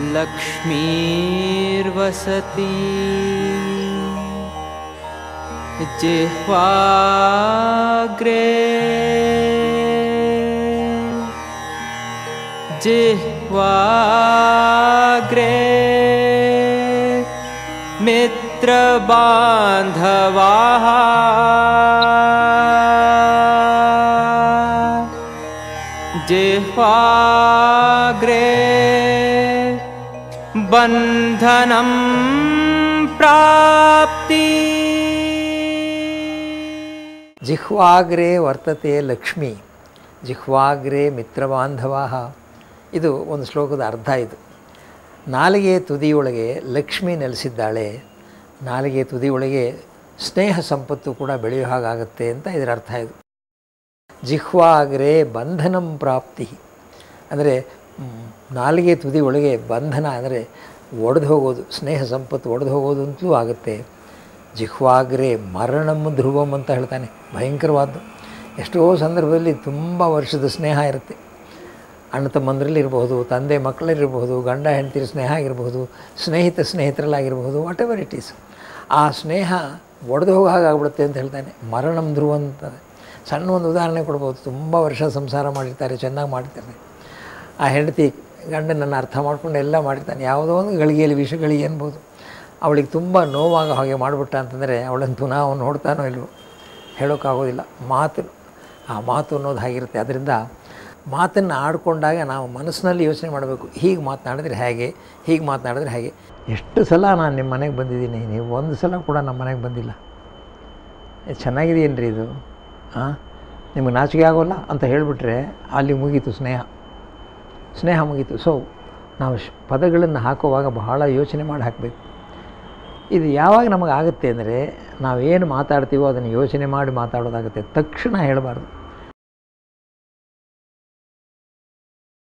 लक्ष्मीर्वसति। जिह्वाग्रे। जिह्वाग्रे। मित्रबान्धवाः। जिह्वाग्रे बन्धनं प्राप्ति ಜಿಹ್ವಾಗ್ರೆ ವರ್ತತೆ ಲಕ್ಷ್ಮಿ ಜಿಹ್ವಾಗ್ರೆ ಮಿತ್ರಬಾಂಧವ ಇದು ಒಂದು ಶ್ಲೋಕದ ಅರ್ಥ ಇದು ನಾಲಿಗೆ ತುದಿಯೊಳಗೆ ಲಕ್ಷ್ಮಿ ನೆಲೆಸಿದ್ದಾಳೆ ನಾಲಿಗೆ ತುದಿಯೊಳಗೆ ಸ್ನೇಹ ಸಂಪತ್ತು ಕೂಡ ಬೆಳೆಯೋ ಹಾಗಾಗತ್ತೆ ಅಂತ ಇದರ ಅರ್ಥ ಇದು ಜಿಹ್ವಾಗ್ರೆ ಬಂಧನಂ ಪ್ರಾಪ್ತಿ ಅಂದರೆ ಮ್, ನಾಲಿಗೆ ತುದಿ ಒಳಗೆ ಬಂಧನ ಅಂದರೆ ಒಡೆದು ಹೋಗೋದು, ಸ್ನೇಹ ಸಂಪತ್ತು ಒಡೆದು ಹೋಗೋದು ಅಂತಲೂ ಆಗುತ್ತೆ. ಜಿಹ್ವಾಗ್ರೆ ಮರಣಂ ಧ್ರುವಂ ಅಂತ ಹೇಳ್ತಾನೆ, ಭಯಂಕರವಾದ್ದು. ಎಷ್ಟೋ ಸಂದರ್ಭದಲ್ಲಿ ತುಂಬ ವರ್ಷದ ಸ್ನೇಹ ಇರುತ್ತೆ. ಅಣ್ಣ ತಮ್ಮಂದರಲ್ಲಿರಬಹುದು ತಂದೆ ಮಕ್ಕಳಲ್ಲಿರಬಹುದು, ಗಂಡ ಹೆಂಡತಿರ ಸ್ನೇಹ ಆಗಿರಬಹುದು, ಸ್ನೇಹಿತ ಸ್ನೇಹಿತರಲ್ಲಾಗಿರಬಹುದು ವಾಟ್ ಎವರ್ ಇಟ್ ಈಸ್ ಆ ಸ್ನೇಹ ಒಡೆದು ಹೋಗೋ ಹಾಗೆ ಆಗ್ಬಿಡುತ್ತೆ ಅಂತ ಹೇಳ್ತಾನೆ, ಮರಣಂ ಧ್ರುವ ಅಂತ. ಸಣ್ಣ ಒಂದು ಉದಾಹರಣೆ ಕೊಡ್ಬೋದು, ತುಂಬ ವರ್ಷ ಸಂಸಾರ ಮಾಡಿರ್ತಾರೆ, ಚೆನ್ನಾಗಿ ಮಾಡಿರ್ತಾರೆ ಆ ಹೆಂಡತಿ ಗಂಡನನ್ನು ಅರ್ಥ ಮಾಡ್ಕೊಂಡು ಎಲ್ಲ ಮಾಡಿರ್ತಾನೆ. ಯಾವುದೋ ಒಂದು ಗಳಿಗೆಯಲ್ಲಿ ವಿಷಗಳಿಗೆ ಅನ್ಬೋದು. ಅವಳಿಗೆ ತುಂಬ ನೋವಾಗ ಹಾಗೆ ಮಾಡಿಬಿಟ್ಟ ಅಂತಂದರೆ ಅವಳನ್ನು ಪುನಃ ಅವನು ನೋಡ್ತಾನೋ ಇಲ್ವೋ? ಹೇಳೋಕ್ಕಾಗೋದಿಲ್ಲ. ಮಾತು, ಆ ಮಾತು ಅನ್ನೋದು ಹಾಗಿರುತ್ತೆ. ಅದರಿಂದ ಮಾತನ್ನು ಆಡಿಕೊಂಡಾಗ ನಾವು ಮನಸ್ಸಿನಲ್ಲಿ ಯೋಚನೆ ಮಾಡಬೇಕು. ಹೀಗೆ ಮಾತನಾಡಿದ್ರೆ ಹೇಗೆ? ಹೀಗೆ ಮಾತನಾಡಿದ್ರೆ ಹೇಗೆ? ಎಷ್ಟು ಸಲ ನಾನು ನಿಮ್ಮ ಮನೆಗೆ ಬಂದಿದ್ದೀನಿ. ನೀವು ಒಂದು ಸಲ ಕೂಡ ನಮ್ಮ ಮನೆಗೆ ಬಂದಿಲ್ಲ. ಚೆನ್ನಾಗಿದೆಯೇನು ರೀ ಇದು? ಹಾಂ ನಿಮಗೆ ನಾಚಿಕೆ ಆಗೋಲ್ಲ ಅಂತ ಹೇಳಿಬಿಟ್ರೆ ಅಲ್ಲಿ ಮುಗೀತು ಸ್ನೇಹ. ಸ್ನೇಹ ಮುಗೀತು. ಸೊ ನಾವು ಪದಗಳನ್ನು ಹಾಕುವಾಗ ಬಹಳ ಯೋಚನೆ ಮಾಡಿ ಹಾಕಬೇಕು. ಇದು ಯಾವಾಗ ನಮಗೆ ಆಗುತ್ತೆ ಅಂದರೆ, ನಾವೇನು ಮಾತಾಡ್ತೀವೋ ಅದನ್ನು ಯೋಚನೆ ಮಾಡಿ ಮಾತಾಡೋದಾಗುತ್ತೆ. ತಕ್ಷಣ ಹೇಳಬಾರ್ದು.